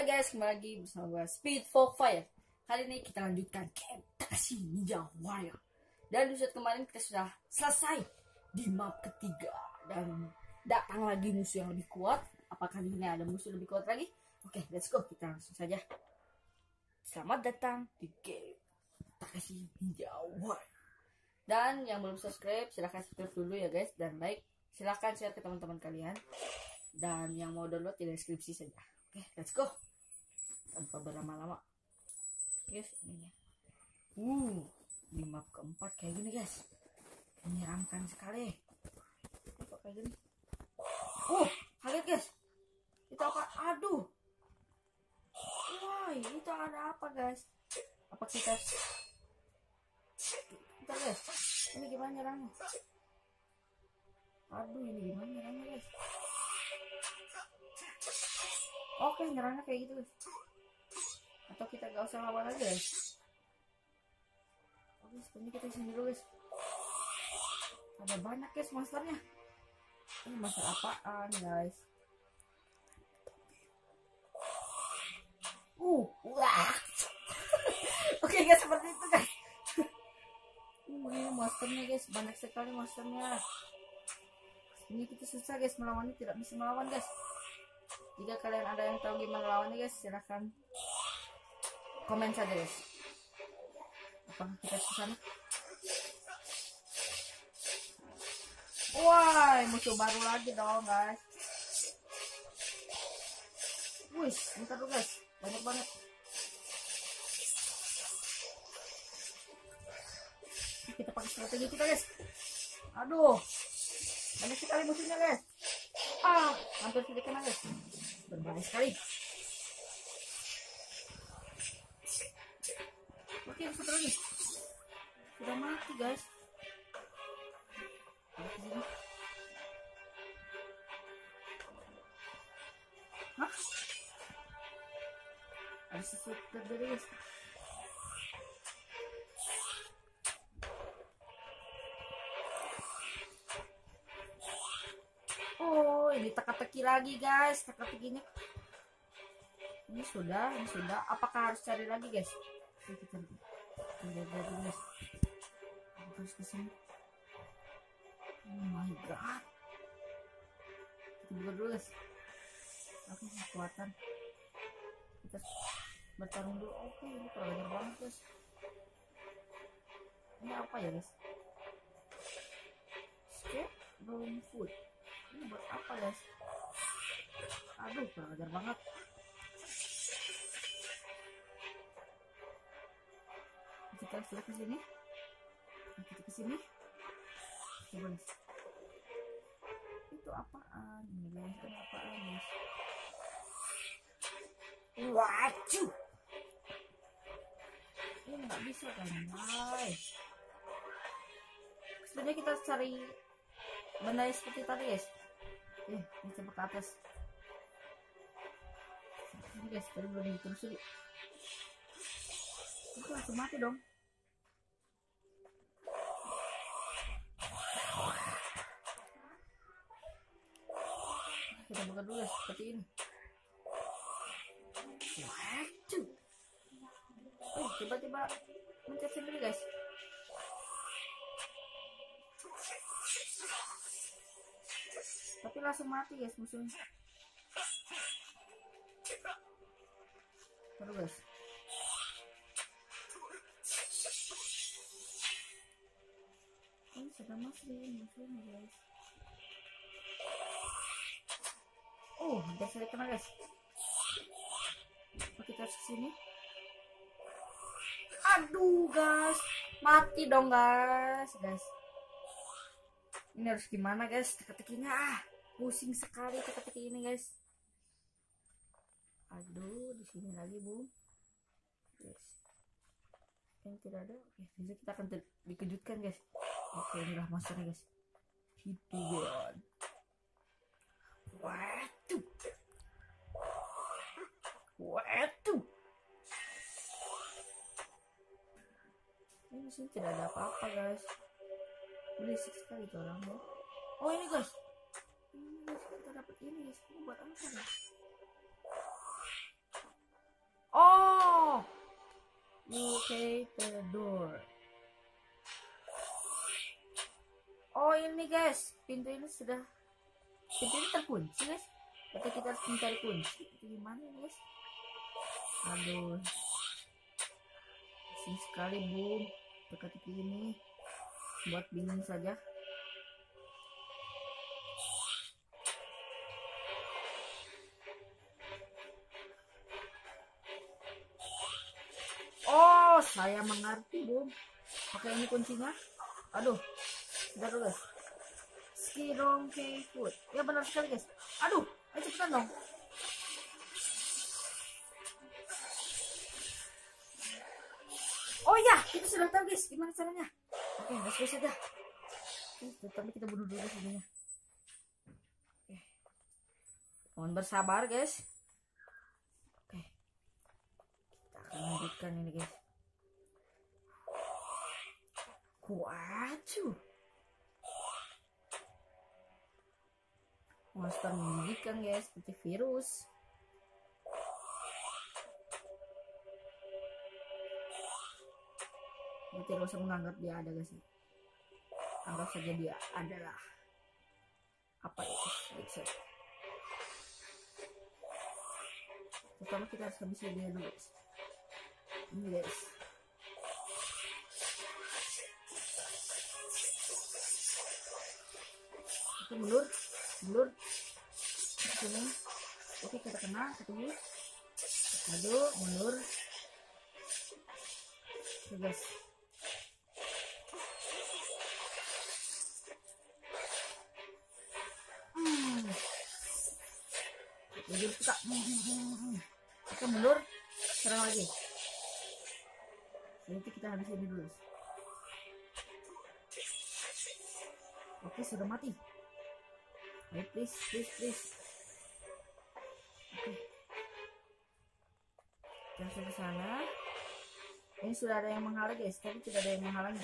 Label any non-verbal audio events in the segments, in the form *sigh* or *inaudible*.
Hai guys, kembali lagi bersama gue Speed for Fire. Kali ini kita lanjutkan game Takashi Ninja Warrior. Dan di episode kemarin kita sudah selesai di map ketiga. Dan datang lagi musuh yang lebih kuat. Apakah di sini ada musuh lebih kuat lagi? Oke, let's go, kita langsung saja. Selamat datang di game Takashi Ninja Warrior. Dan yang belum subscribe, silahkan subscribe dulu ya guys. Dan like, silahkan share ke teman-teman kalian. Dan yang mau download di deskripsi saja. Oke, let's go. Tanpa berlama-lama. Guys, ini ya. Uh, di map keempat kayak gini guys. Menyeramkan sekali. Apa kayak gini? Uh, kaget guys. Itu apa? Aduh. Wah, itu ada apa guys? Apa kita? Bentar guys. Ini gimana nyerangnya? Aduh, ini gimana nyerangnya guys? Oke, nyerangnya kayak gitu guys. Atau kita gak usah lawan lagi guys. Oke, sebenarnya kita sini dulu guys. Ada banyak guys monsternya. Ini monster apaan guys? Uh, wah. *laughs* Oke guys, seperti itu guys. Ini monsternya guys, banyak sekali monsternya. Ini kita susah guys melawannya, tidak bisa melawan guys jika kalian ada yang tahu gimana lawannya guys silahkan komen saja guys apakah kita ke sana wah musuh baru lagi dong guys. Wih bentar dulu guys banyak banget kita pakai strategi kita guys aduh banyak sekali musuhnya guys? Ah hampir tidak kena guys berbahaya sekali oke satu lagi sudah mati guys Hah? ada sesuatu terjadi guys Oh, ini teka-teki lagi, guys. Teka-tekinya. Ini sudah, ini sudah. Apakah harus cari lagi, guys? Kita lihat lagi, guys. Terus ke sini. Oh my god. Kita buka dulu, guys. Oke, kekuatan. Kita bertarung dulu. Oke, ini terlalu banget, guys. Ini apa ya, guys? Escape room food ini buat apa guys aduh kurang ajar banget kita sudah ke sini. Kita ke sini. Itu apaan? Ini itu apaan guys? Wacu ini nggak bisa kan guys? Sebenarnya kita cari benda seperti tadi guys. Eh ini coba ke atas. Ini guys tadi belum ditelusuri itu langsung mati dong kita buka dulu guys seperti ini oh tiba-tiba mencet sendiri guys. Tapi langsung mati guys musuhnya. Taruh guys. Ini sudah mati musuhnya guys oh udah saya kena guys. Kita harus ke sini aduh guys. Mati dong guys. Guys. Ini harus gimana guys? Teka-tekinya ah. Pusing sekali teka-teki ini guys. Aduh di sini lagi bu. Guys. Yang tidak ada. Oke bisa kita akan dikejutkan guys. Oke inilah monsternya guys. Itu god waduh. Waduh. Ini sini tidak ada apa-apa guys. Berisik sekali tuh orang ya oh ini guys. Ini guys kita dapat ini guys. Ini buat apa guys? Oh, UK door. Oh ini guys, pintu ini sudah pintu ini terkunci guys. Atau kita harus mencari kunci? Itu gimana guys? Aduh, asing sekali bung. Teka-teki ini buat bingung saja. Oh, saya mengerti, Bung. Pakai ini kuncinya. Aduh. Bentar dulu, guys. Skidong food. Ya benar sekali, guys. Aduh, ayo cepetan dong. Oh ya, kita sudah tahu, guys, gimana caranya. Oke, go saja. Oke, tapi kita bunuh dulu sebenarnya. Oke. Mohon bersabar, guys. Oke. Kita akan lanjutkan ini, guys. Waduh. Monster menjijikan guys, seperti virus. Kita tidak usah menganggap dia ada guys. Anggap saja dia adalah apa itu? Gitu. Pertama kita harus habisi dia dulu guys. Ini guys. Oke mundur, mundur. Sini. Oke kita kena ketemu. Maju, mundur. Oke. Hmm. Mundur kita. Hmm, hmm. Oke mundur. Serang lagi. Nanti kita habis ini dulu. Oke sudah mati. Ayo please, please, please. Oke. Kita langsung ke sana. Ini sudah ada yang menghalangi guys, tapi tidak ada yang menghalangi.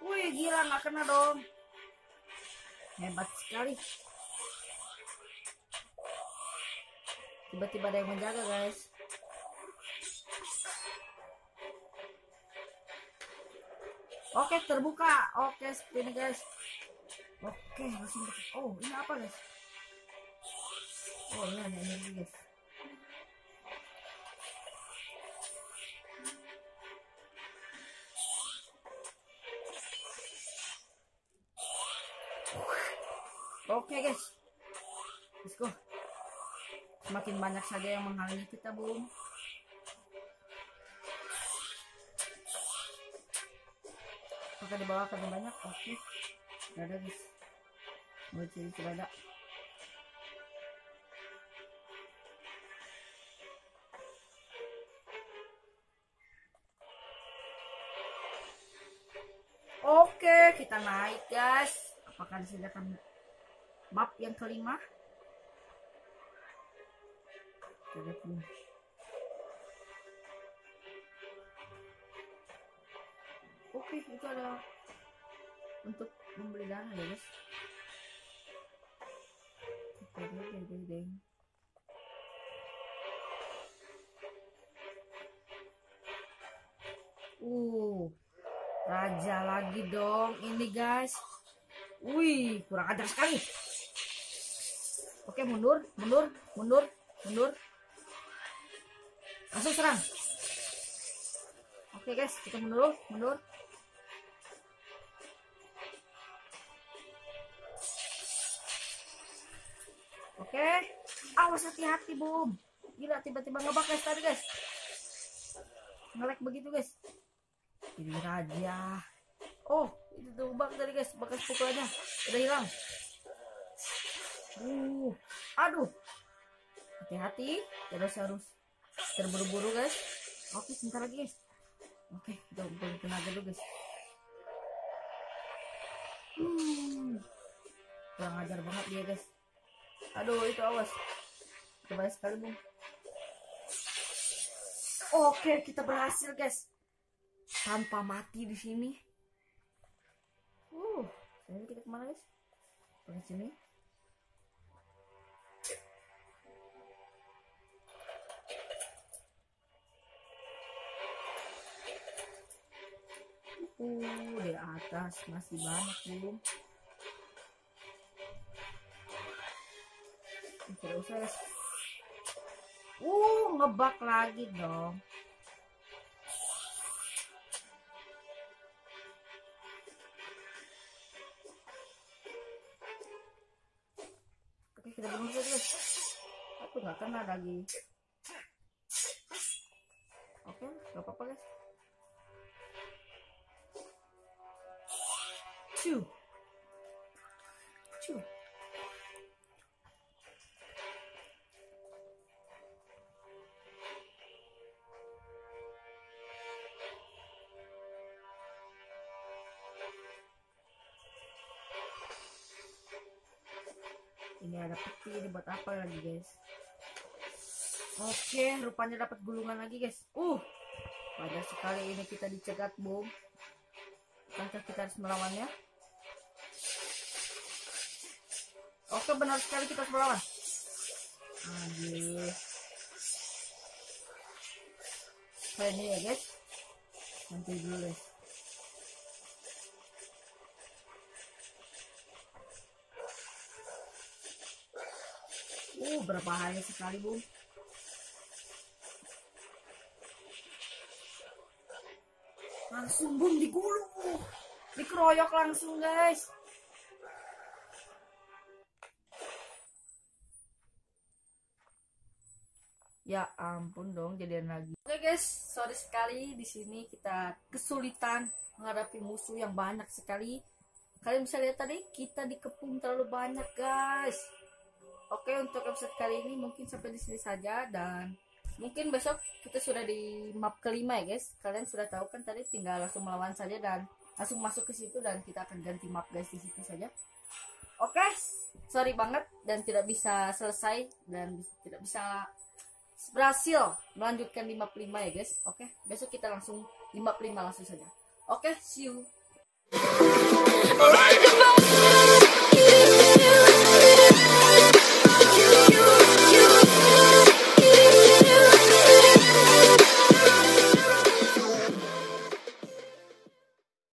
Wih gila nggak kena dong. Hebat sekali. Tiba-tiba ada yang menjaga guys. Oke terbuka. Oke ini guys. Oke langsung. Oh ini apa guys? Oh ini ada energi guys. Oke guys. Let's go. Semakin banyak saja yang menghalangi kita, Bung. Apakah di bawah akan banyak? Oke. Tidak ada, guys. Mau ciri ada. Oke, kita naik, guys. Apakah disediakan map yang kelima? Oke, itu ada untuk membeli dana ya guys. Kita lihat deng deng. Uh, raja lagi dong ini guys. Wih, kurang ajar sekali. Oke, mundur, mundur, mundur, mundur. Langsung serang. Oke guys, kita mundur, mundur. Oke, awas hati-hati bom. Gila tiba-tiba ngebak guys tadi guys. Ngelek begitu guys. Ini raja. Oh, itu tuh bak tadi guys, bekas pukulannya udah hilang. Uh, aduh. Hati-hati, terus harus terburu-buru guys. Oke, sebentar lagi guys. Oke, kita kumpulin tenaga dulu guys. Hmm. Kurang ajar banget dia guys. Aduh, itu awas. Coba sekali bung. Oke, kita berhasil guys. tanpa mati di sini. Uh, ini kita ke mana guys? Ke sini. Uh, di atas masih banyak belum. Tidak usah guys. Uh, ngebak lagi dong. Oke, kita bunuh guys. Aku nggak kena lagi. Oke, nggak apa-apa guys. Cu. ini ada peti ini buat apa lagi guys? Oke rupanya dapat gulungan lagi guys. Uh pada sekali ini kita dicegat bom Bukankah kita harus melawannya oke benar sekali kita melawan aduh kayak ini ya guys nanti dulu guys Uh, berapa hari sekali, Bu? Langsung bum digulung. Dikeroyok langsung, guys. Ya ampun dong jadian lagi. Oke guys, sorry sekali di sini kita kesulitan menghadapi musuh yang banyak sekali. Kalian bisa lihat tadi kita dikepung terlalu banyak guys. Oke untuk episode kali ini mungkin sampai di sini saja dan mungkin besok kita sudah di map kelima ya guys. Kalian sudah tahu kan tadi tinggal langsung melawan saja dan langsung masuk ke situ dan kita akan ganti map guys di situ saja. Oke, sorry banget dan tidak bisa selesai dan tidak bisa berhasil melanjutkan 55 ya guys. Oke, okay? besok kita langsung 55 langsung saja. Oke, okay, see you.